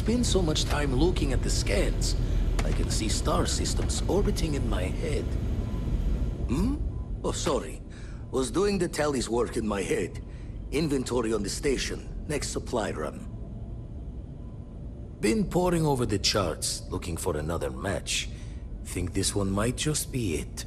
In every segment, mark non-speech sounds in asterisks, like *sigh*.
Spend so much time looking at the scans. I can see star systems orbiting in my head. Hmm? Oh, sorry. Was doing the tally's work in my head. Inventory on the station, next supply run. Been poring over the charts, looking for another match. Think this one might just be it.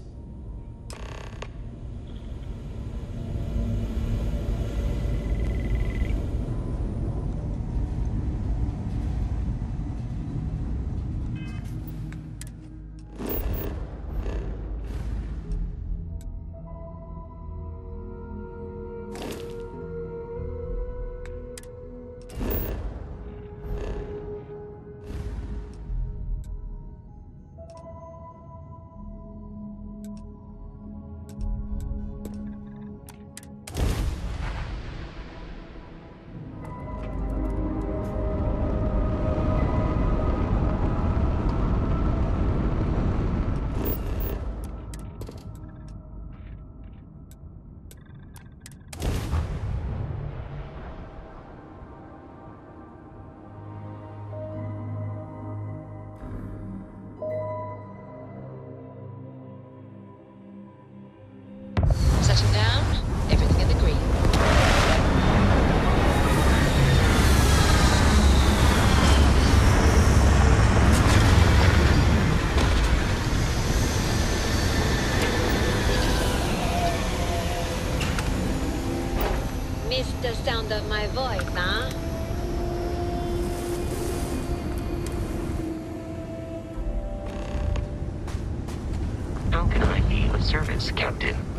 Service, Captain?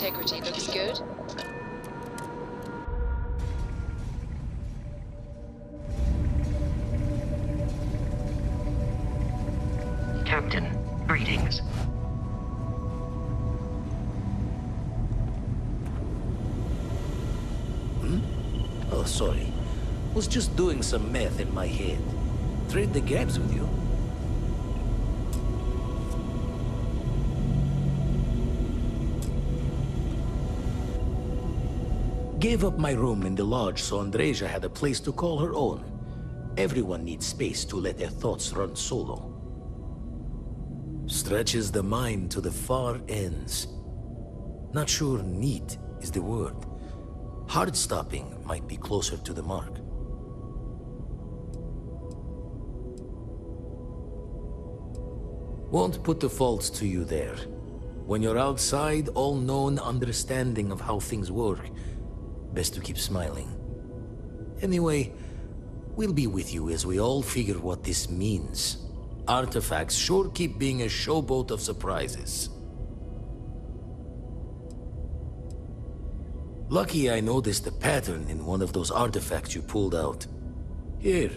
Integrity looks good. Captain, greetings. Hmm? Oh, sorry. Was just doing some math in my head. Trade the gaps with you. Gave up my room in the lodge so Andreja had a place to call her own. Everyone needs space to let their thoughts run solo. Stretches the mind to the far ends. Not sure neat is the word. Hard stopping might be closer to the mark. Won't put the faults to you there. When you're outside all-known understanding of how things work, best to keep smiling. Anyway, we'll be with you as we all figure what this means. Artifacts sure keep being a showboat of surprises. Lucky I noticed a pattern in one of those artifacts you pulled out. Here.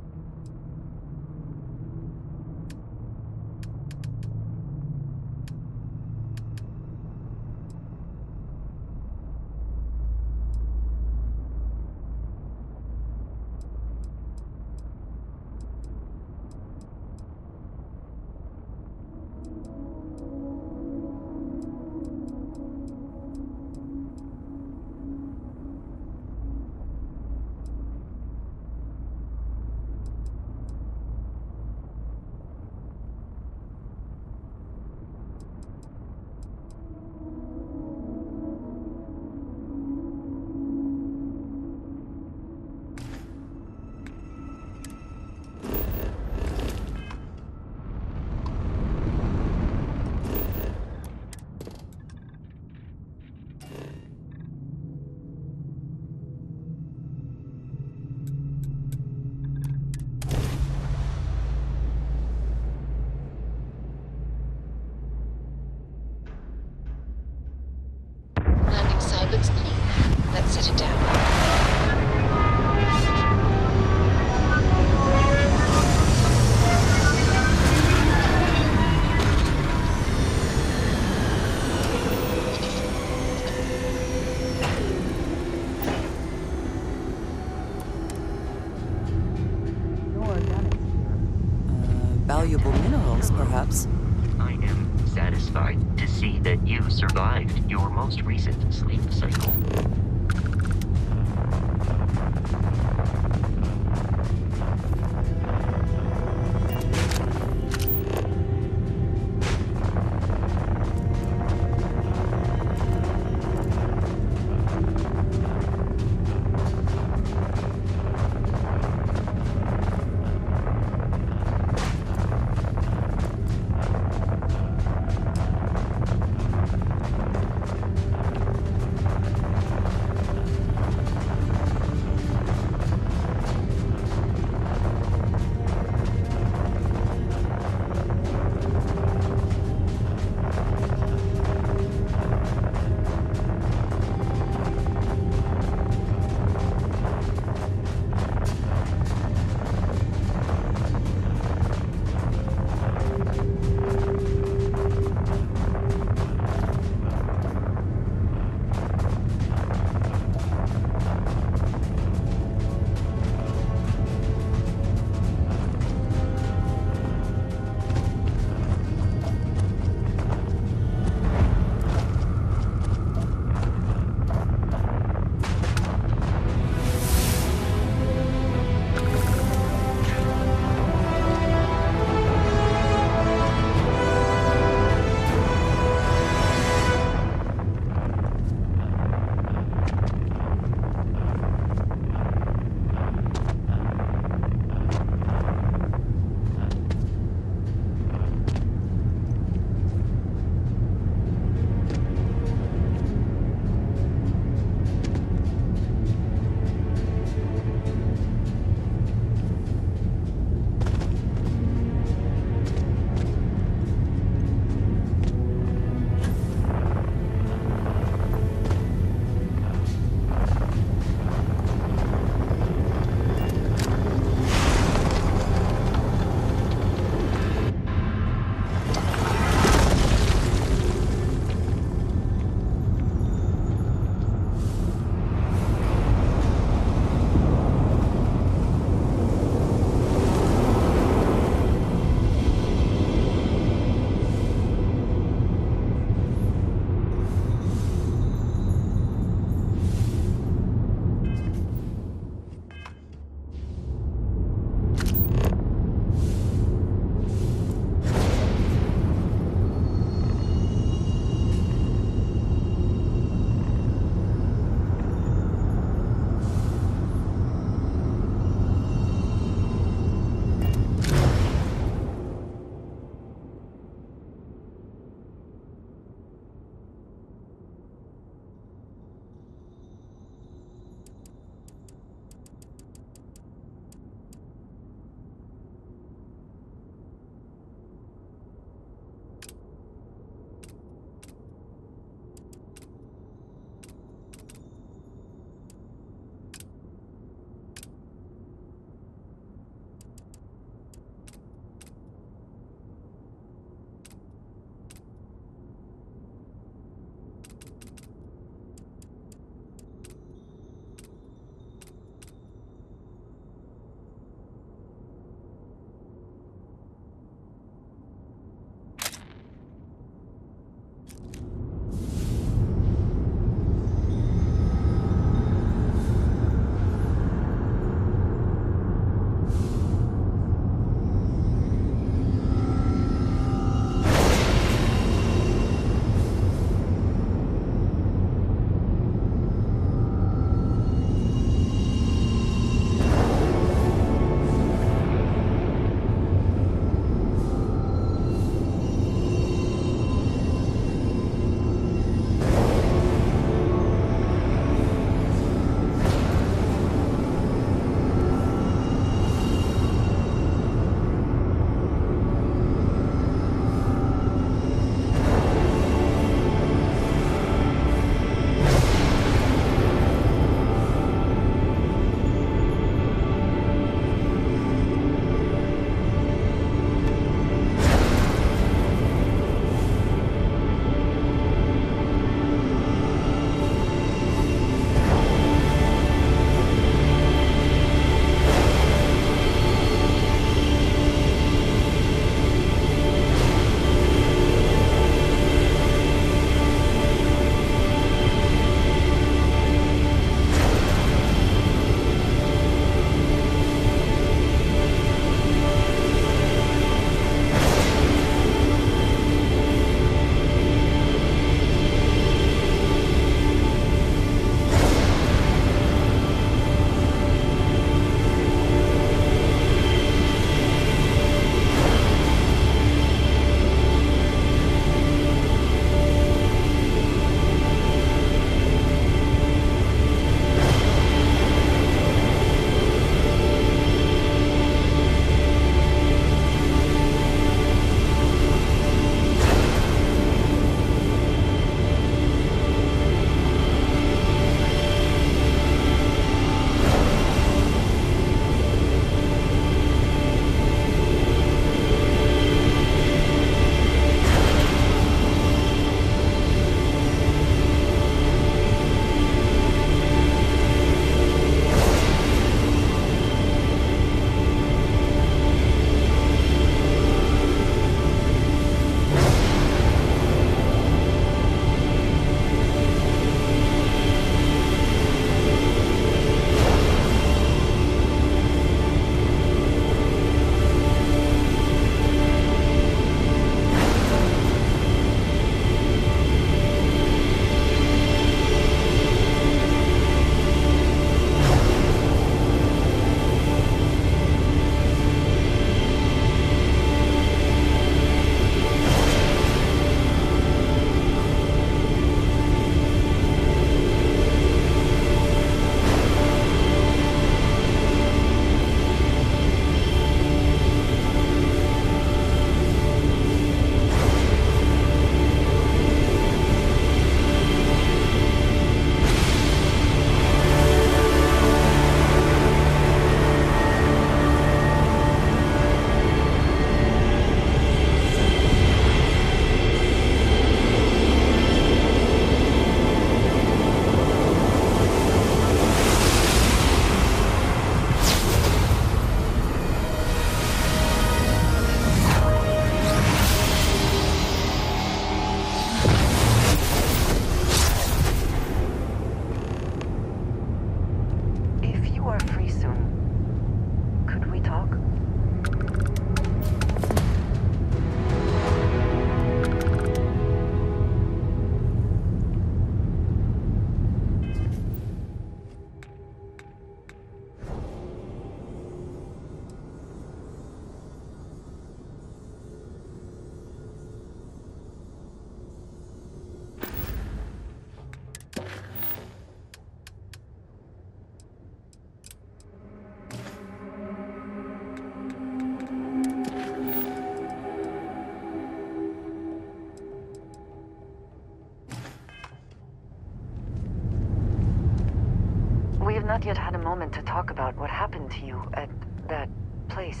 Moment to talk about what happened to you at that place.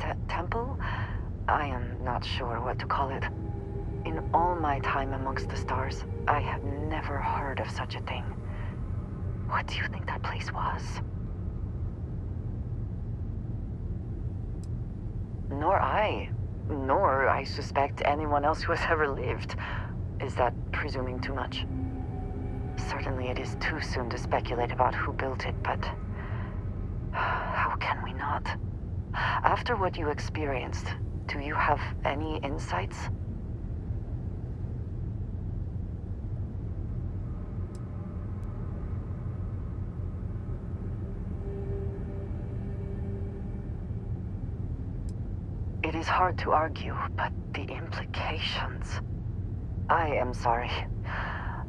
T temple? I am not sure what to call it. In all my time amongst the stars, I have never heard of such a thing. What do you think that place was? Nor I. Nor, I suspect, anyone else who has ever lived. Is that presuming too much? Certainly it is too soon to speculate about who built it, but... How can we not? After what you experienced, do you have any insights? It is hard to argue, but the implications... I am sorry.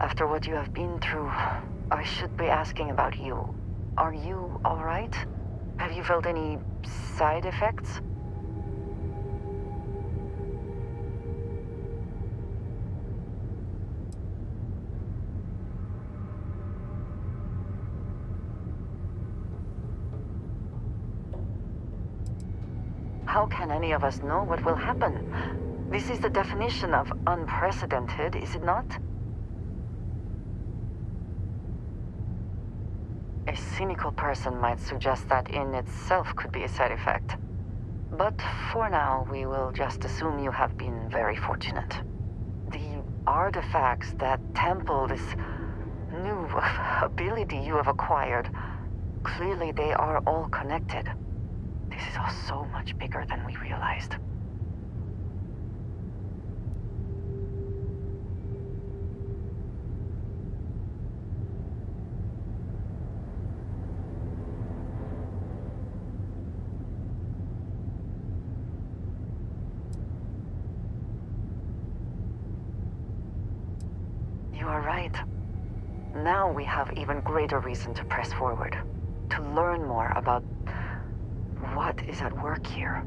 After what you have been through, I should be asking about you. Are you alright? Have you felt any side effects? How can any of us know what will happen? This is the definition of unprecedented, is it not? A cynical person might suggest that in itself could be a side effect. But for now, we will just assume you have been very fortunate. The artifacts that temple this new *laughs* ability you have acquired, clearly they are all connected. This is all so much bigger than we realized. You are right. Now we have even greater reason to press forward. To learn more about what is at work here.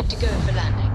Good to go for landing.